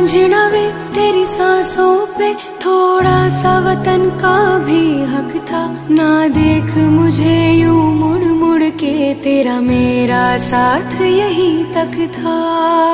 रांझना वे तेरी सांसों पे। थोड़ा सा वतन का भी हक था। ना देख मुझे यूँ मुड़ मुड़ के। तेरा मेरा साथ यही तक था।